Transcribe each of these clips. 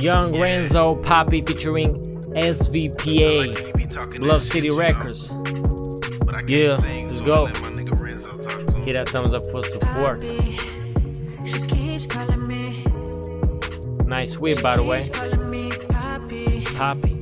Young Renzo Papi featuring SVPA, Love City Records. Yeah, let's go. Hit that thumbs up for support. Nice whip, by the way. Papi.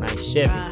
Nice Chevy.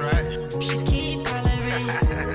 want a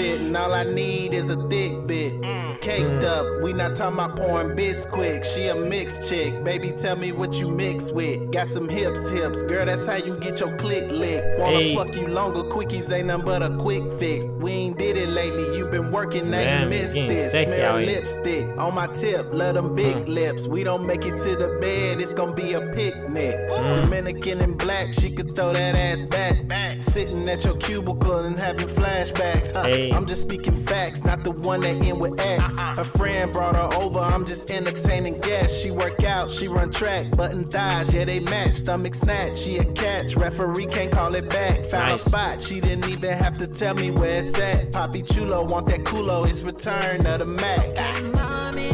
misfit, and all I need is a thick bit. Caked up, we not talking about pouring Bisquick. She a mixed chick, baby. Tell me what you mix with. Got some hips, hips, girl. That's how you get your click lick. Wanna Hey. fuck you longer? Quickies ain't nothing but a quick fix. We ain't did it lately. You been working, now Damn, you missed getting it. sexy Smell lipstick on my tip. Love them big lips. We don't make it to the bed. It's gonna be a picnic. Mm. Dominican and black, she could throw that ass back. back. Sitting at your cubicle and having flashbacks. Huh. Hey. I'm just speaking facts, not the one that end with X. Uh-uh. Her friend brought her over, I'm just entertaining guests. She work out, she run track, button thighs, yeah they match. Stomach snatch, she a catch. Referee can't call it back. Found Nice. a spot, she didn't even have to tell me where it's at. Papi Chulo want that culo, it's return of the Mac.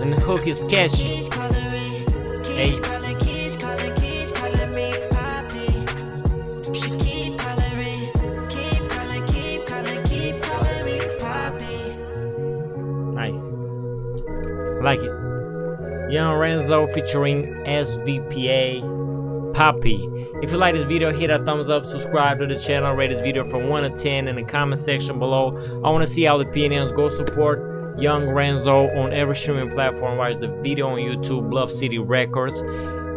And the hook is catchy. Hey. Papi. Nice. Like it. Young Renzo featuring SVPA Papi. If you like this video, hit a thumbs up, subscribe to the channel, rate this video from 1 to 10 in the comment section below. I want to see all the opinions. Go support Young Renzo on every streaming platform. Watch the video on YouTube, Love City Records.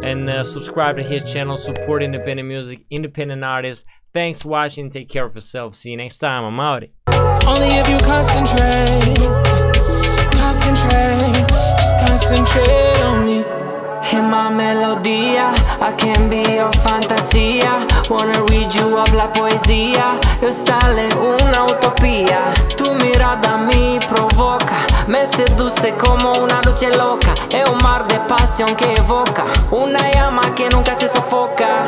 And uh, subscribe to his channel, support independent music, independent artists. Thanks for watching. Take care of yourself. See you next time. I'm out. Only if you concentrate, concentrate, just concentrate on me. In my melodía, I can be your fantasía. Wanna read you up la poesía. Io stare una utopia. Tu mirada mi provoca. Me seduce como una luce loca. È un mar de pasión que evoca. Una llama que nunca se sofoca.